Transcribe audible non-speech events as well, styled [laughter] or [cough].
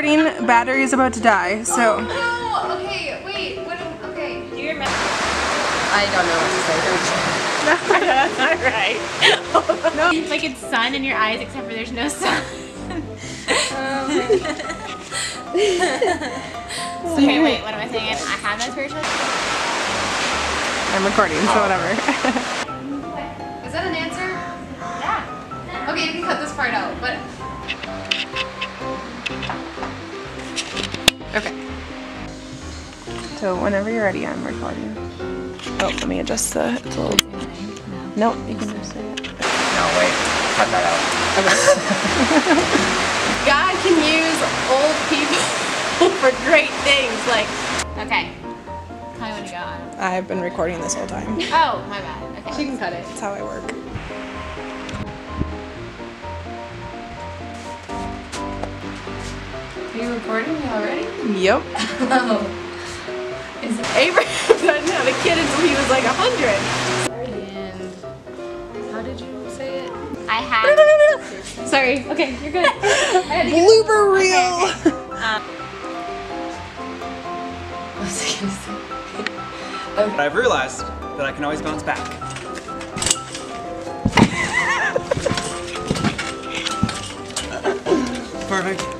Recording battery is about to die, so. Oh, no, okay, wait, what, okay. Do you remember? I don't know what to say. [laughs] Don't That's not right. Like it's sun in your eyes, except for there's no sun. Um. [laughs] okay, [laughs] wait, what am I saying? I have no spiritual. I'm recording, so whatever. Oh. Is that an answer? Yeah. Okay, you can cut this part out, but okay. So whenever you're ready, I'm recording. Oh, let me adjust the. It's a little. Nope, you can just say it. No, wait. Cut that out. [laughs] God can use old people [laughs] for great things. Like, okay. Tell me when to go. I don't- I've been recording this whole time. Oh, my bad. Okay. she can cut it. That's how I work. you recording me already? Yep. [laughs] oh. Is Abraham doesn't have a kid until he was like a hundred. And how did you say it? I had. No, no. Sorry. Okay, you're good. [laughs] Blooper reel. Okay, okay. Um, [laughs] what was I gonna say? But I've realized that I can always bounce back. perfect.